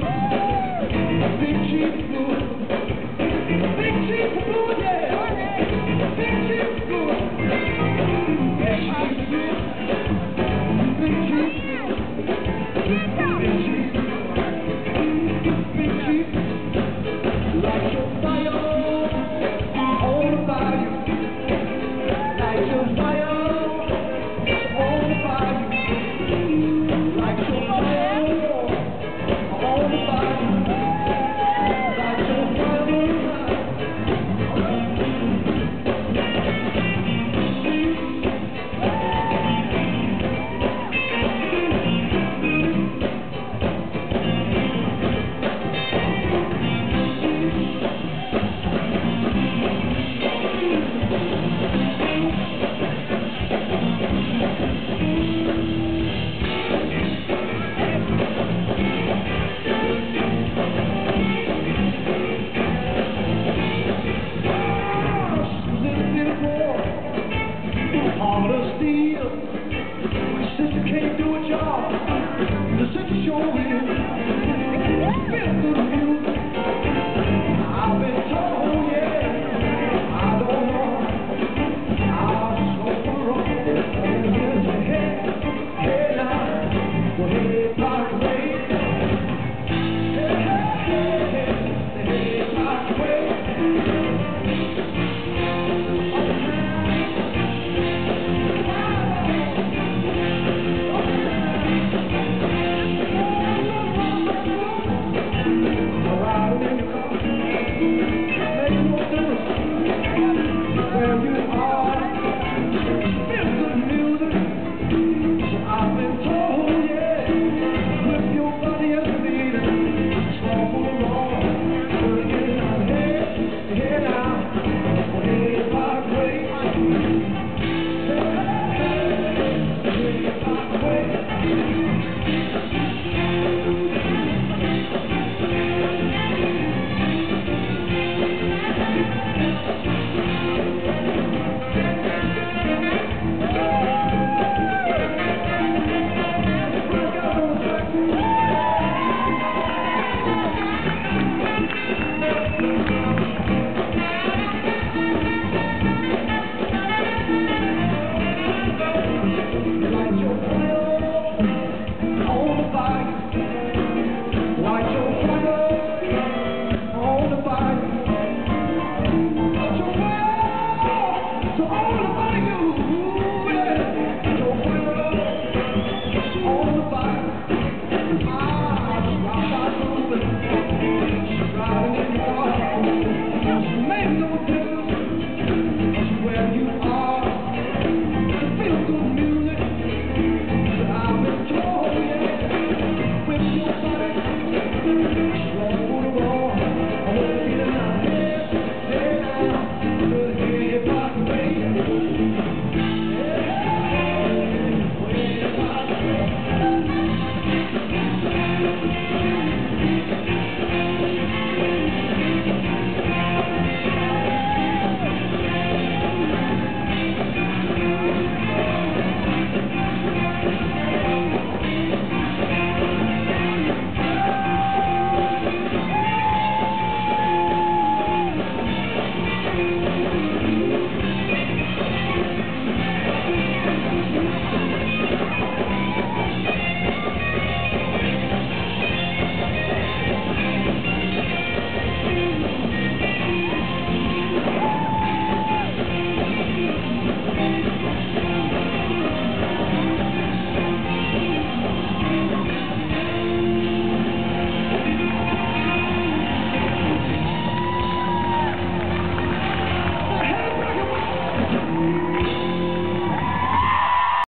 Big cheap can't do it, y'all. This is. Thank you.